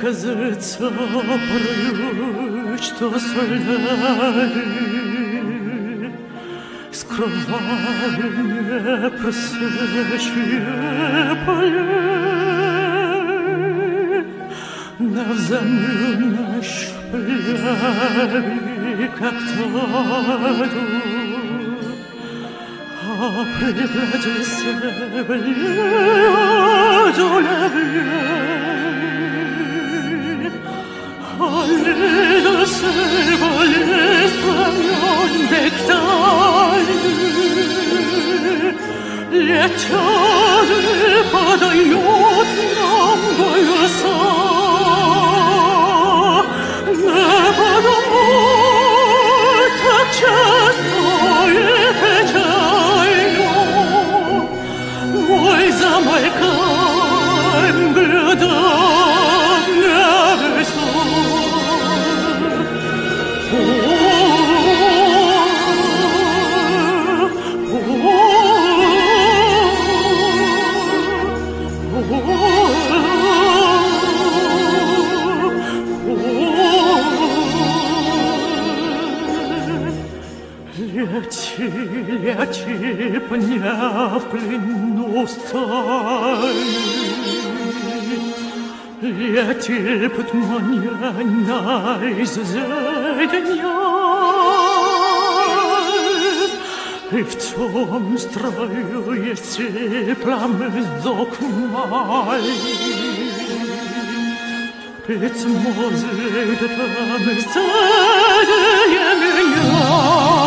Kızı çaparıyor, что söylerim Скровали не просвечує поле На в землю наш пляві, как таду А пригляди себе одолевле Алледа се болезнь пламен дектали 내 차를 바다 요트랑 걸렸어 Лети, лети, пня в плену стали. Лети под меня дня. И в том строю есть промездок май. Ведь может там стадия меня.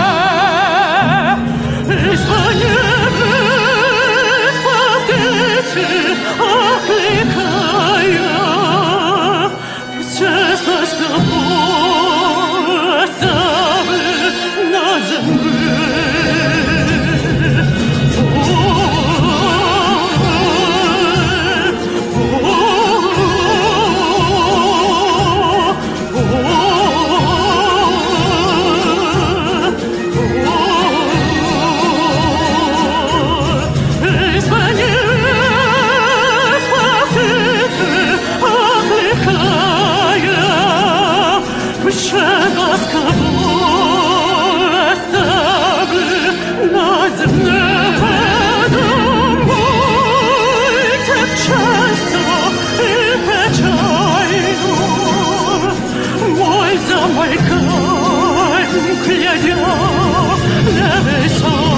웅클려져 내 손.